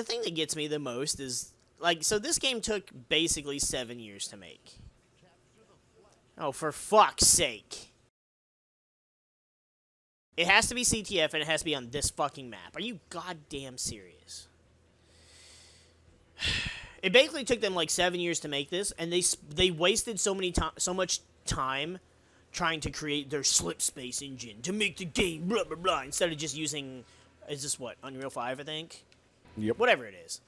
the thing that gets me the most is like so this game took basically seven years to make. Oh, for fuck's sake! It has to be CTF and it has to be on this fucking map. Are you goddamn serious? It basically took them like seven years to make this, and they they wasted so many time, so much time trying to create their slip space engine to make the game blah blah blah instead of just using is this what Unreal Five I think, Yep. whatever it is,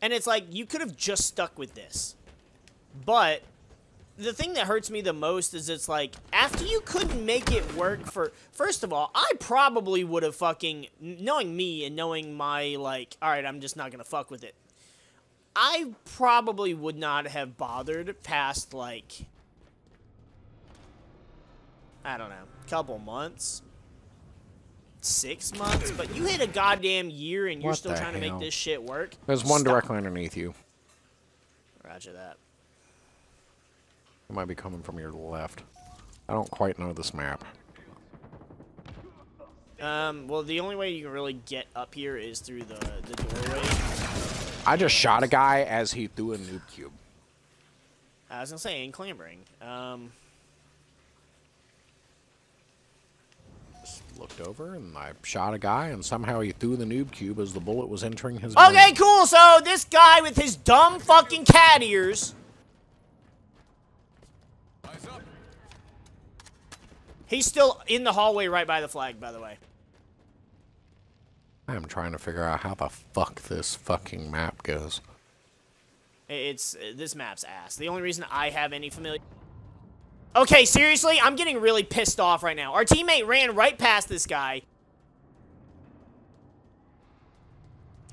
and it's like you could have just stuck with this, but the thing that hurts me the most is it's like after you couldn't make it work for first of all i probably would have fucking knowing me and knowing my like all right i'm just not gonna fuck with it. I probably would not have bothered past like i don't know couple months six months but you hit a goddamn year and you're What still the trying to make this shit work There's one Stop. directly underneath you. roger that It might be coming from your left. I don't quite know this map. Um, well, the only way you can really get up here is through the, the doorway. I just shot a guy as he threw a noob cube. I was gonna say, in clambering. Um, looked over and I shot a guy and somehow he threw the noob cube as the bullet was entering his okay, brain. cool. So this guy with his dumb fucking cat ears. He's still in the hallway right by the flag, by the way. I'm trying to figure out how the fuck this fucking map goes. It's this map's ass. The only reason I have any familiar. Okay, seriously, I'm getting really pissed off right now. Our teammate ran right past this guy.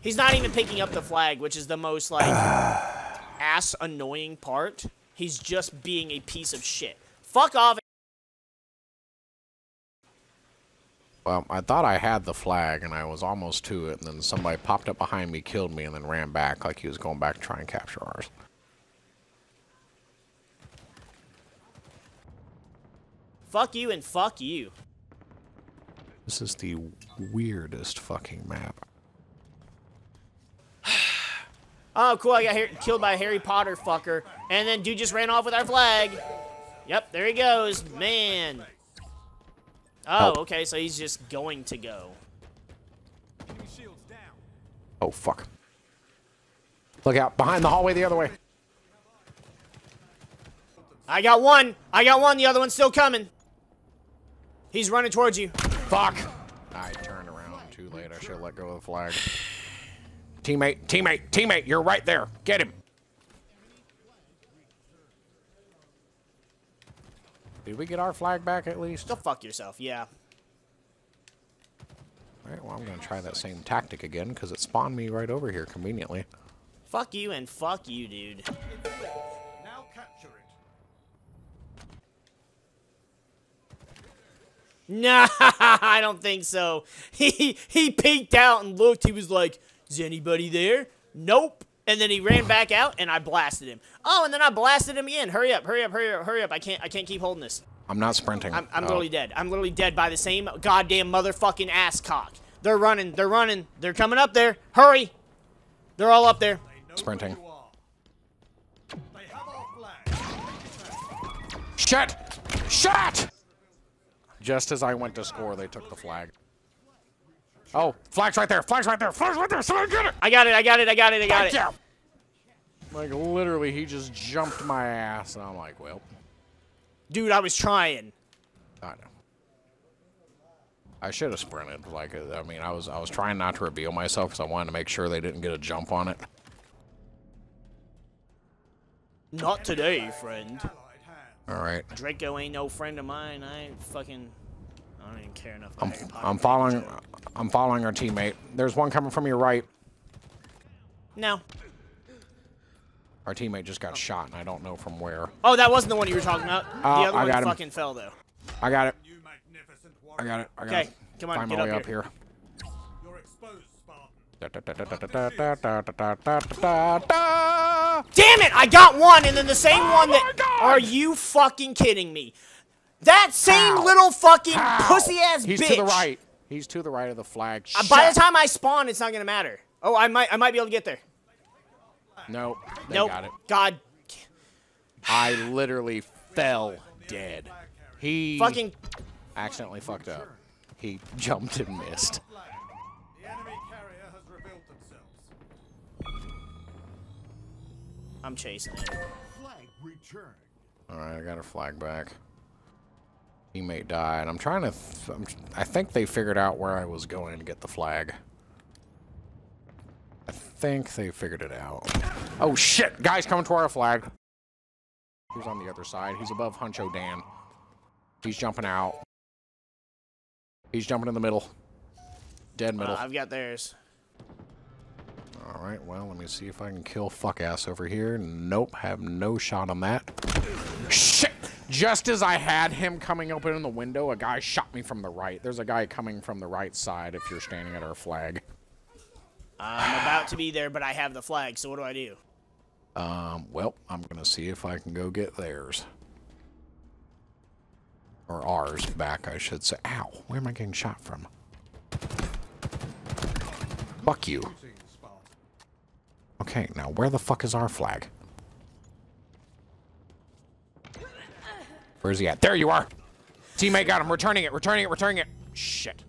He's not even picking up the flag, which is the most like ass annoying part. He's just being a piece of shit. Fuck off. Well, I thought I had the flag and I was almost to it, and then somebody popped up behind me, killed me, and then ran back like he was going back to try and capture ours. Fuck you and fuck you. This is the weirdest fucking map. Oh, cool. I got killed by a Harry Potter fucker. And then dude just ran off with our flag. Yep, there he goes. Man. Oh, Oh. okay. So he's just going to go. Oh, fuck. Look out. Behind the hallway the other way. I got one. I got one. The other one's still coming. He's running towards you. Fuck. I turned around too late. I should have let go of the flag. Teammate, teammate, teammate, you're right there. Get him. Did we get our flag back at least? Go fuck yourself. Yeah. Alright, well, I'm going to try that same tactic again because it spawned me right over here conveniently. Fuck you and fuck you, dude. Nah, I don't think so. He he peeked out and looked. He was like, "Is anybody there?" Nope. And then he ran back out, and I blasted him. Oh, and then I blasted him again. Hurry up! Hurry up! Hurry up! Hurry up! I can't! I can't keep holding this. I'm not sprinting. I'm, I'm Oh. literally dead. I'm literally dead by the same goddamn motherfucking ass cock. They're running. They're running. They're coming up there. Hurry! They're all up there. Sprinting. who you Just as I went to score, they took the flag. Oh, flag's right there. Flag's right there. Flag's right there. Somebody get it. I got it. I got it. I got it. I got Thank it. you. Like literally, he just jumped my ass, and I'm like, well, Dude, I was trying. I know. I should have sprinted. Like, uh, I mean, I was I was trying not to reveal myself because I wanted to make sure they didn't get a jump on it. Not today, friend. Allied hand. All right, Draco ain't no friend of mine. I ain't fucking. I don't even care enough. I'm Harry I'm following joke. I'm following our teammate. There's one coming from your right. No. Our teammate just got shot, and I don't know from where. Oh, that wasn't the one you were talking about. The Oh, other I one got him. fucking fell though. I got it. You magnificent I got it. I got Okay, it. come on, Find get my up way up here. here. You're exposed, Spartan. Da, da, da, Damn it! I got one, and then the same one that. Oh God! Are you fucking kidding me? That same little fucking pussy ass bitch. He's to the right. He's to the right of the flag. Uh, By the time I spawn, it's not gonna matter. Oh, I might I might be able to get there. Nope. They nope. got it. God. I literally fell dead. He Fucking. accidentally fucked up. He jumped and missed. I'm chasing it. Flag return. All right, I got her flag back. Teammate died. I'm trying to. Th I'm, I think they figured out where I was going to get the flag. I think they figured it out. Oh shit! Guys coming to our flag. He's on the other side. He's above Huncho Dan. He's jumping out. He's jumping in the middle. Dead middle. Uh, I've got theirs. All right, well, let me see if I can kill fuck ass over here. Nope, have no shot on that. Shit! Just as I had him coming open in the window, a guy shot me from the right. There's a guy coming from the right side if you're standing at our flag. I'm about to be there, but I have the flag. So what do I do? Um, well, I'm gonna see if I can go get theirs. Or ours back, I should say. Ow, where am I getting shot from? Fuck you. Shooting Spartan. Okay, now where the fuck is our flag? Where's he at? There you are! Teammate got him. Returning it, returning it, returning it. Shit.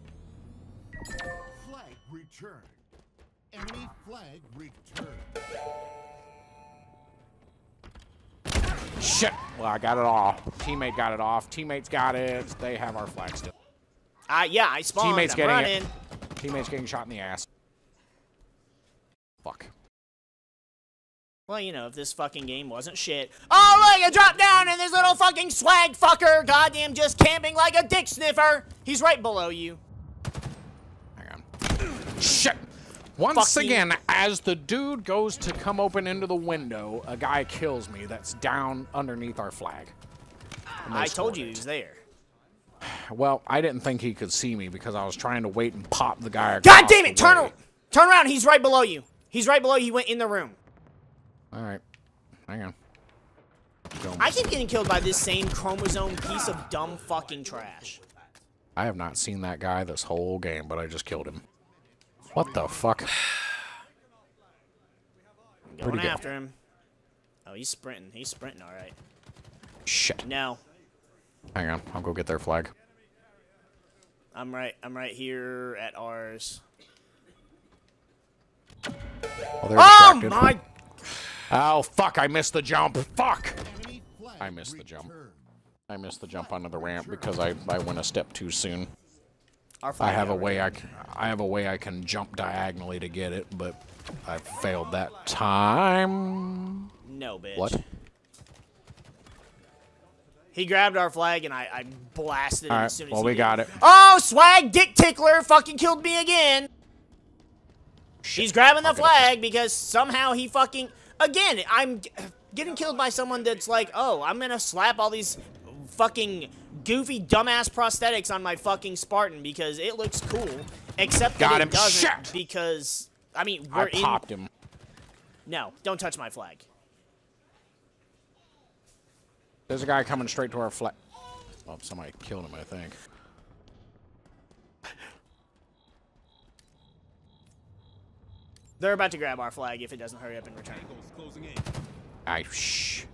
Flag return. Enemy flag return. Shit. Well, I got it all. Teammate got it off. Teammates got it. They have our flag still. Uh, yeah, I spawned. Teammates I'm getting running. it. Teammates getting shot in the ass. Fuck. Well, you know, if this fucking game wasn't shit. Oh, look, I dropped down and this little fucking swag fucker, goddamn, just camping like a dick sniffer. He's right below you. Hang on. Shit. Once Fucking- again, as the dude goes to come open into the window, a guy kills me that's down underneath our flag. I told you he was there. Well, I didn't think he could see me because I was trying to wait and pop the guy. God damn it! Turn. Turn around. He's right below you. He's right below you. He went in the room. All right. Hang on. Go. I keep getting killed by this same chromosome piece of dumb fucking trash. I have not seen that guy this whole game, but I just killed him. What the fuck? Going he go? after him. Oh, he's sprinting. He's sprinting, all right. Shit. No, Hang on. I'll go get their flag. I'm right. I'm right here at ours. Oh, Oh my! Oh, fuck. I missed the jump. Fuck. I missed the jump. I missed the jump onto the ramp because I, I went a step too soon. I have a way I can, I have a way I can jump diagonally to get it, but I failed that time. No, bitch. What? He grabbed our flag and I, I blasted him All as soon as Well, he we did. got it. Oh, swag dick tickler fucking killed me again. He's grabbing the flag because somehow he fucking again. I'm getting killed by someone that's like, oh, I'm gonna slap all these fucking goofy dumbass prosthetics on my fucking Spartan because it looks cool. Except Got that him. it doesn't Shit. because I mean we're in. popped him. No, don't touch my flag. There's a guy coming straight to our flag. Oh, somebody killed him, I think. They're about to grab our flag if it doesn't hurry up and return. Closing in. I shh.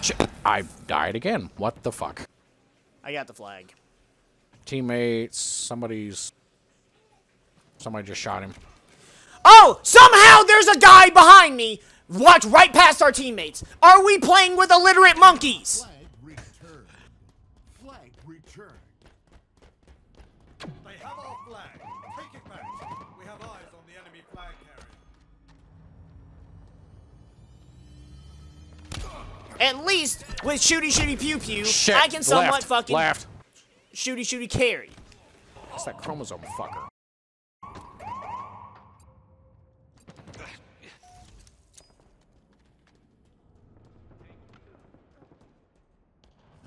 Shit. I died again. What the fuck? I got the flag. Teammates, somebody's. Somebody just shot him. Oh, somehow there's a guy behind me. Watch right past our teammates. Are we playing with illiterate monkeys? Flag return. Flag return. They have our flag. Take it back. We have eyes on the enemy flag carrier. At least with shooty shooty pew pew, Shit. I can somewhat left, fucking Left. shooty shooty carry. It's that chromosome fucker.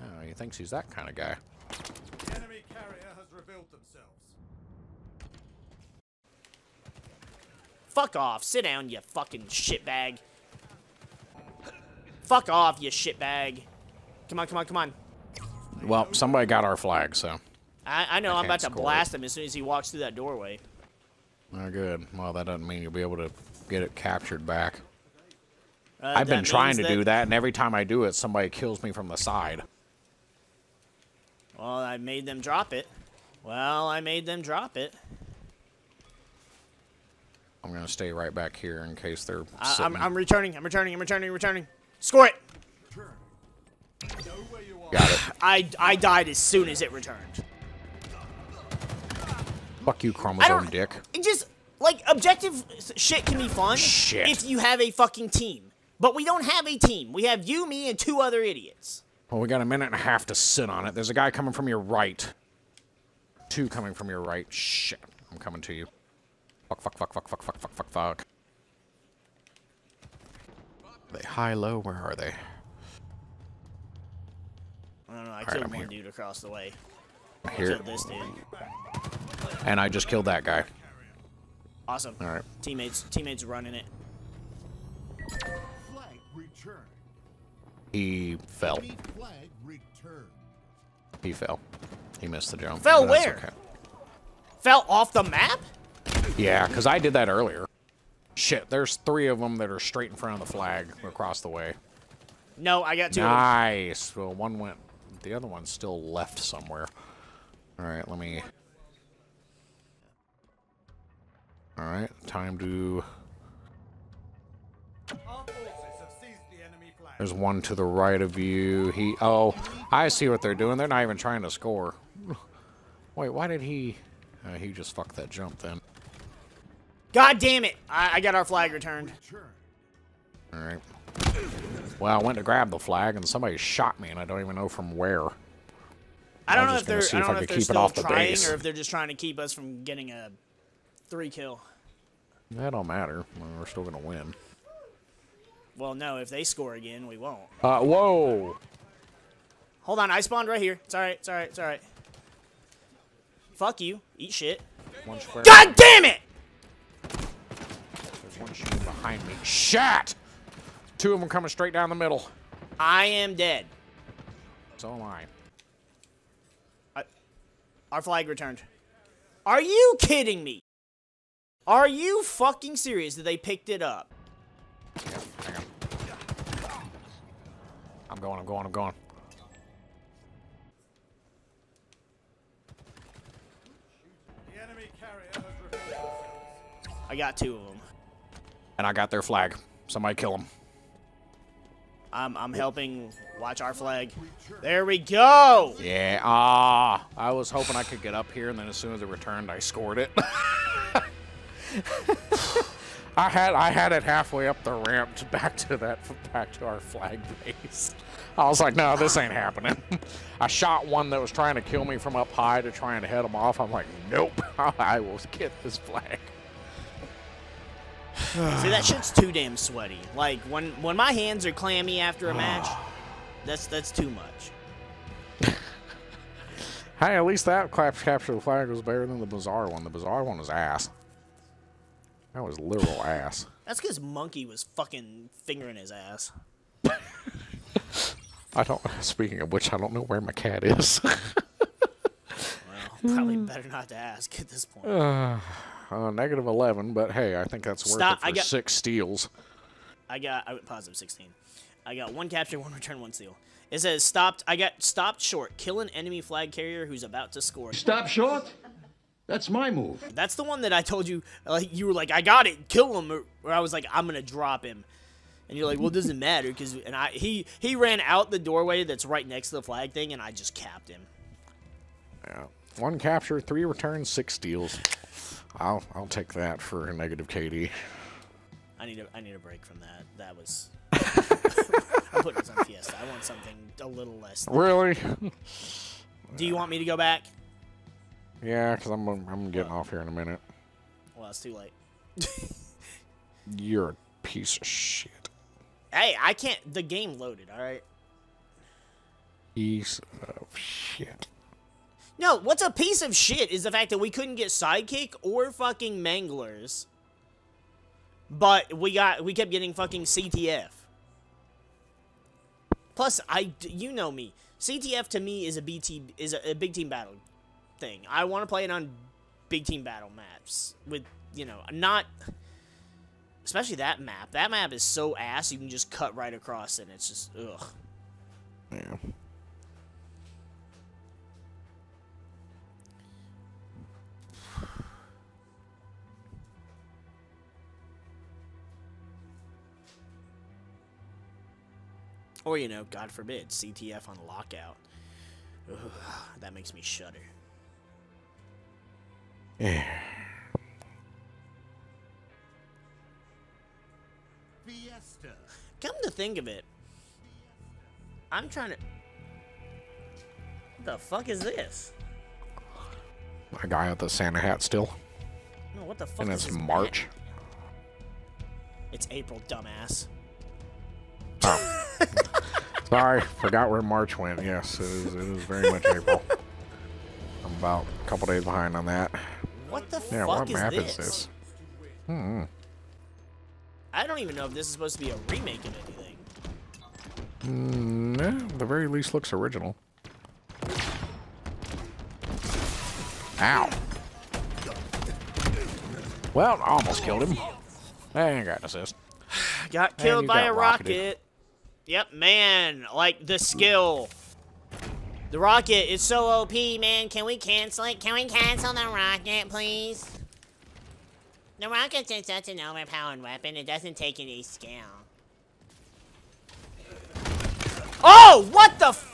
Oh, he thinks he's that kind of guy. The enemy carrier has revealed themselves. Fuck off. Sit down, you fucking shitbag. Fuck off, you shitbag. Come on, come on, come on. Well, somebody got our flag, so. I, I know I I'm about to blast him as soon as he walks through that doorway. Oh, good. Well, that doesn't mean you'll be able to get it captured back. Uh, I've been trying to means do that, and every time I do it, somebody kills me from the side. Well, I made them drop it. Well, I made them drop it. I'm gonna stay right back here in case they're I, sitting. I'm, I'm returning. I'm returning. I'm returning. Score it. Turn. Know where you are. Got it. I I died as soon as it returned. Fuck you, chromosome dick. It just like objective shit can be fun Shit. if you have a fucking team. But we don't have a team. We have you, me, and two other idiots. Well, we got a minute and a half to sit on it. There's a guy coming from your right. Two coming from your right. Shit. I'm coming to you. Fuck, fuck, fuck, fuck, fuck, fuck, fuck, fuck, fuck. Are they high, low? Where are they? I don't know. I right, killed I'm one here. dude across the way. I Here. killed this dude. And I just killed that guy. Awesome. All right. Teammates, teammates running it. Flag return. He fell. Flag return. He fell. He missed the jump. Fell where? okay. Fell off the map? Yeah, because I did that earlier. Shit, there's three of them that are straight in front of the flag across the way. No, I got two. Nice. Well, one went. The other one's still left somewhere. All right, let me. All right, time to. Our forces have seized the enemy flag. There's one to the right of you. He. Oh, I see what they're doing. They're not even trying to score. Wait, why did he? Uh, he just fucked that jump then. God damn it! I, I got our flag returned. All right. Well, I went to grab the flag and somebody shot me, and I don't even know from where. I don't know if they're I don't know if they're still off the trying base. or if they're just trying to keep us from getting a three kill. That don't matter. We're still gonna win. Well, no, if they score again, we won't. Uh, whoa! Hold on, I spawned right here. It's alright, it's alright, it's alright. Fuck you. Eat shit. God damn it! There's one shooting behind me. Shit! Two of them coming straight down the middle. I am dead. So am I. Our flag returned. Are you kidding me? Are you fucking serious that they picked it up? Yeah. I'm going, I'm going, I'm going. The enemy carrier has revealed themselves. I got two of them. And I got their flag. Somebody kill them. I'm, I'm helping watch our flag. There we go! Yeah, ah. I was hoping I could get up here, and then as soon as it returned, I scored it. I had I had it halfway up the ramp to back to that back to our flag base. I was like, no, this ain't happening. I shot one that was trying to kill me from up high to try and head him off. I'm like, nope, I will get this flag. See, that shit's too damn sweaty. Like, when, when my hands are clammy after a match, that's that's too much. Hey, at least that clap capture the flag was better than the Bazaar one. The Bazaar one was ass. That was literal ass. That's because Monkey was fucking fingering his ass. I don't. Speaking of which, I don't know where my cat is. Well, probably better not to ask at this point. Uh, negative eleven, but hey, I think that's worth Stop, it for I got- six steals. I got I positive 16. I got one capture, one return, one steal. It says stopped. I got stopped short. Kill an enemy flag carrier who's about to score. Stop short? That's my move. That's the one that I told you. Like you were like, I got it. Kill him. Or, or I was like, I'm gonna drop him. And you're like, well, it doesn't matter because and I he he ran out the doorway that's right next to the flag thing, and I just capped him. Yeah, one capture, three returns, six steals. I'll I'll take that for a negative KD. I need a I need a break from that. That was. I'm putting this on Fiesta. I want something a little less. Really? Do you want me to go back? yeah, because I'm I'm getting off here in a minute. Well, it's too late. You're a piece of shit. Hey, I can't. The game loaded. All right. Piece of shit. No, what's a piece of shit is the fact that we couldn't get sidekick or fucking manglers. But we got we kept getting fucking CTF. Plus, I you know me. CTF to me is a BT is a, a big team battle. thing. I want to play it on big team battle maps with you know not especially that map. That map is so ass you can just cut right across and It's just ugh. Yeah. Or you know, God forbid, CTF on lockout. Ugh, that makes me shudder. Fiesta. Come to think of it, I'm trying to. What the fuck is this? A guy with the Santa hat still. No, what the fuck is this? And it's March. map? It's April, dumbass. Oh. Sorry, forgot where March went. Yes, it is, it is very much April. I'm about a couple days behind on that. What the Yeah, fuck what is map this? is this? Hmm. I don't even know if this is supposed to be a remake of anything. Mm, the very least looks original. Ow. Well, almost killed him. I ain't got an assist. Got killed you by got a rocket. Yep, man. Like the skill. The rocket is so OP, man. Can we cancel it? Can we cancel the rocket, please? The rocket's is such an overpowered weapon. It doesn't take any skill. Oh, what the f-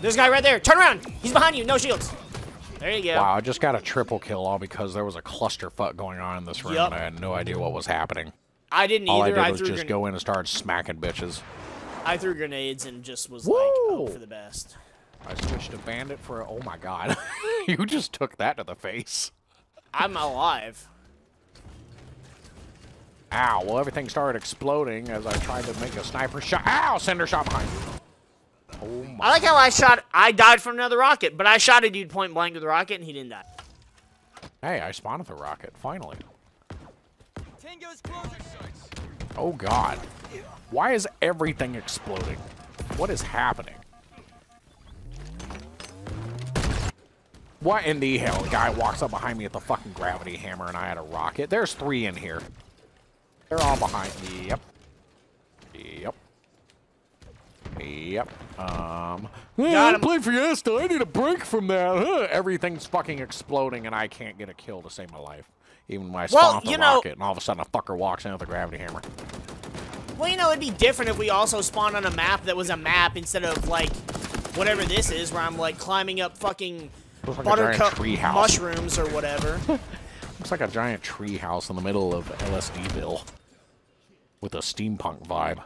This guy right there. Turn around. He's behind you. No shields. There you go. Wow, I just got a triple kill all because there was a clusterfuck going on in this room Yup. and I had no idea what was happening. I didn't All I did I, was just go in and start smacking bitches. I threw grenades and just was like, hope for the best. I switched to bandit for a, oh my god. you just took that to the face. I'm alive. Ow, well everything started exploding as I tried to make a sniper shot. Ow, sender shot behind me. Oh my I like how I shot. I died from another rocket, but I shot a dude point blank with a rocket and he didn't die. Hey, I spawned with a rocket, finally. Oh god. Why is everything exploding? What is happening? What in the hell? A guy walks up behind me with a fucking gravity hammer and I had a rocket. There's three in here. They're all behind me. Yep. Yep. Yep. Um. Got him. play Fiesta. I need a break from that. Huh. Everything's fucking exploding and I can't get a kill to save my life. Even when I spawn Well, off the you know- and all of a sudden a fucker walks in with a gravity hammer. Well, you know, it'd be different if we also spawned on a map that was a map instead of like whatever this is, where I'm like climbing up fucking like buttercup mushrooms or whatever. Looks like a giant tree house in the middle of LSDville with a steampunk vibe.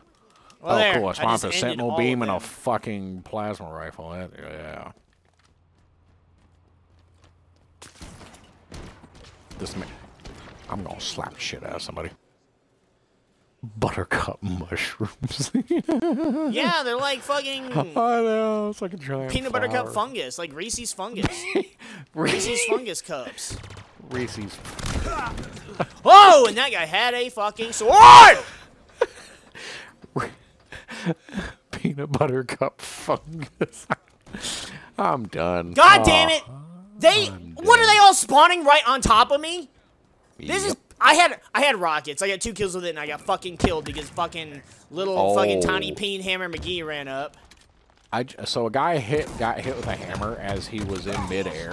Well, oh, there, cool. I I spawned just a sentinel beam and a fucking plasma rifle. That- yeah. This man. I'm gonna slap shit out of somebody. Buttercup mushrooms. yeah, they're like fucking I know. It's like a giant peanut butter cup fungus, like Reese's fungus. Reese's fungus cups. Reese's. Oh, and that guy had a fucking sword! peanut butter cup fungus. I'm done. God Oh, damn it! They what are they all spawning right on top of me? This is. I had I had rockets. I got two kills with it and I got fucking killed because fucking little fucking tiny Oh. peen hammer McGee ran up. I so a guy hit got hit with a hammer as he was in midair,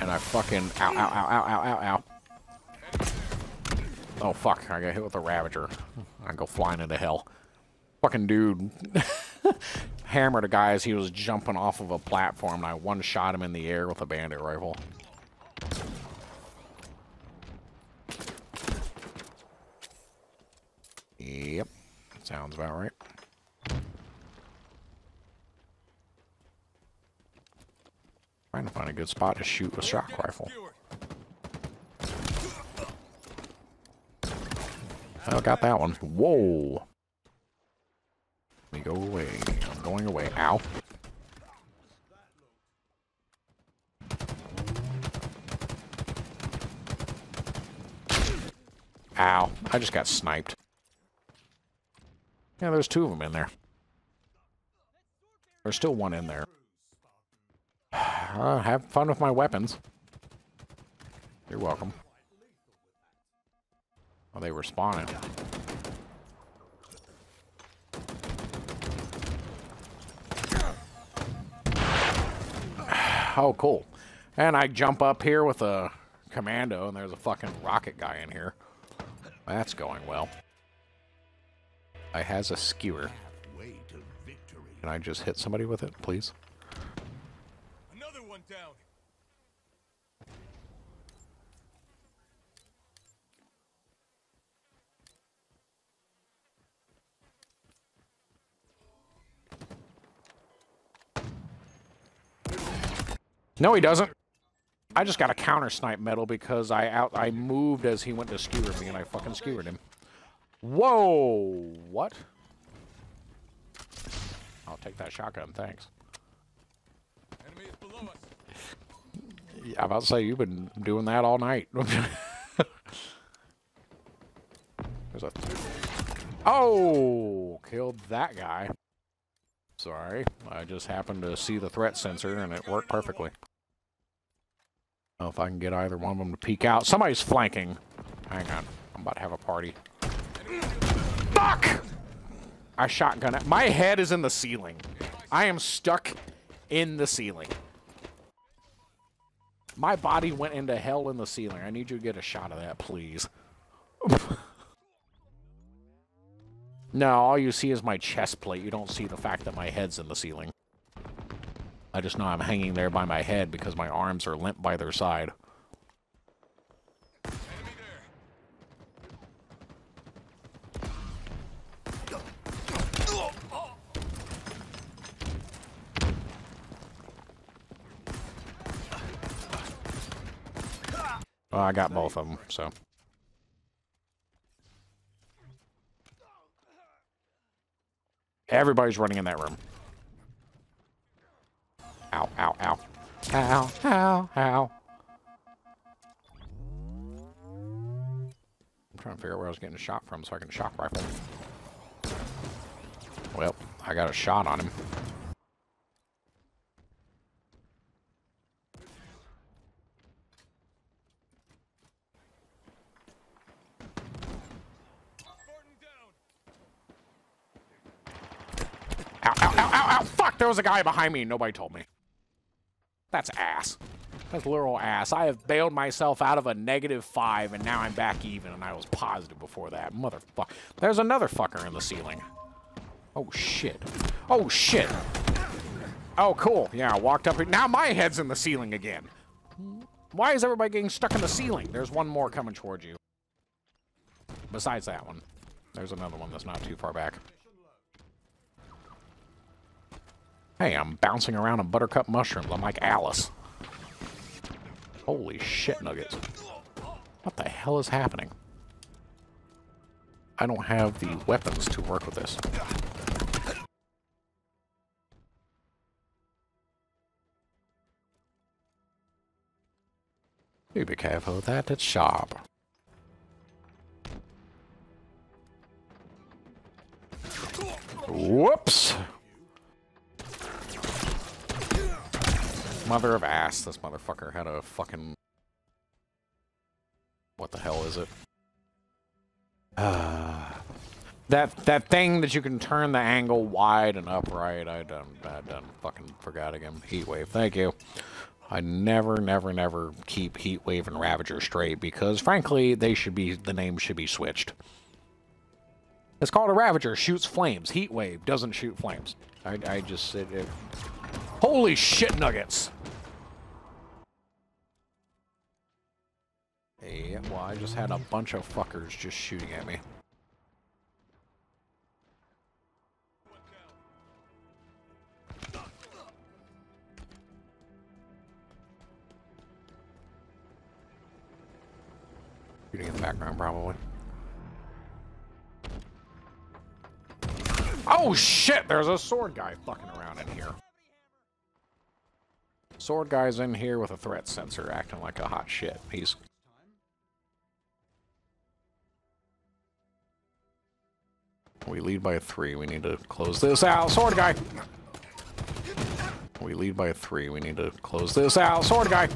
and I fucking ow ow ow ow ow ow ow. Oh fuck! I got hit with a ravager. I go flying into hell. Fucking dude hammered a guy as he was jumping off of a platform, and I one shot him in the air with a bandit rifle. Yep, sounds about right. Trying to find a good spot to shoot a shock rifle. Oh, got that one. Whoa. Let me go away. I'm going away. Ow. Ow. I just got sniped. Yeah, there's two of them in there. There's still one in there. Uh, have fun with my weapons. You're welcome. Oh, they were spawning. Oh, cool. And I jump up here with a commando, and there's a fucking rocket guy in here. That's going well. I has a skewer. Way to victory. Can I just hit somebody with it, please? Another one down. No, he doesn't. I just got a counter snipe medal because I out I moved as he went to skewer me and I fucking skewered him. Whoa! What? I'll take that shotgun, thanks. Enemy is below us. Yeah, I'm about to say you've been doing that all night. There's a Oh, killed that guy. Sorry, I just happened to see the threat sensor and it worked perfectly. I don't know if I can get either one of them to peek out. Somebody's flanking. Hang on, I'm about to have a party. Fuck! I shotgun it. My head is in the ceiling. I am stuck in the ceiling. My body went into hell in the ceiling. I need you to get a shot of that, please. no, all you see is my chest plate. You don't see the fact that my head's in the ceiling. I just know I'm hanging there by my head because my arms are limp by their side. Enemy there. Well, I got both of them, so. Everybody's running in that room. Ow, ow, ow. Ow, ow, ow. I'm trying to figure out where I was getting a shot from so I can shock rifle. Well, I got a shot on him. Spartan down. Ow, ow, ow, ow, ow! Fuck! There was a guy behind me and nobody told me. That's ass. That's literal ass. I have bailed myself out of a negative five and now I'm back even and I was positive before that. Motherfucker. There's another fucker in the ceiling. Oh shit. Oh shit. Oh cool. Yeah, I walked up here. Now my head's in the ceiling again. Why is everybody getting stuck in the ceiling? There's one more coming towards you. Besides that one. There's another one that's not too far back. Hey, I'm bouncing around on buttercup mushrooms. I'm like Alice. Holy shit nuggets. What the hell is happening? I don't have the weapons to work with this. You be careful with that, it's sharp. Whoops! Mother of ass, this motherfucker had a fucking... What the hell is it? Ah. that that thing that you can turn the angle wide and upright, I done, I done fucking forgot again. Heatwave, thank you. I never, never, never keep Heatwave and Ravager straight because, frankly, they should be the name should be switched. It's called a Ravager, shoots flames. Heatwave doesn't shoot flames. I, I just it, it, holy shit nuggets. Hey, well, I just had a bunch of fuckers just shooting at me. Shooting in the background, probably. Oh shit! There's a sword guy fucking around in here. Sword guy's in here with a threat sensor, acting like a hot shit. He's We lead by three. We need to close this out. Sword guy! We lead by three. We need to close this out. Sword guy.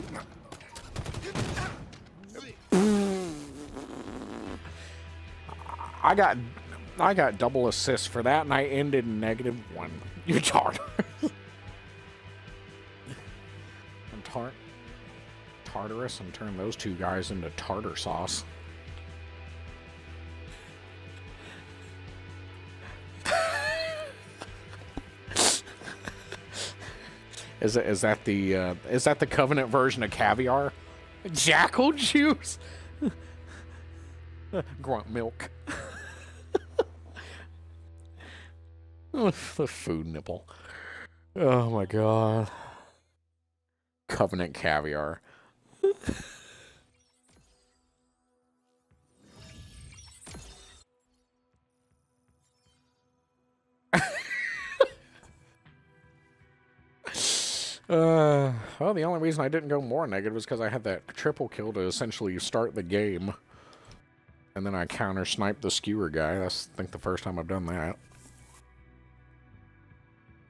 I got I got double assists for that, and I ended in negative one. You tart. Tartarus and turn those two guys into tartar sauce. Is that is that the uh, is that the covenant version of caviar? Jackal juice. Grunt milk. The food nipple. Oh my god. Covenant caviar. Uh, well, the only reason I didn't go more negative was because I had that triple kill to essentially start the game. And then I counter sniped the skewer guy. That's, I think, the first time I've done that.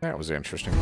That was interesting.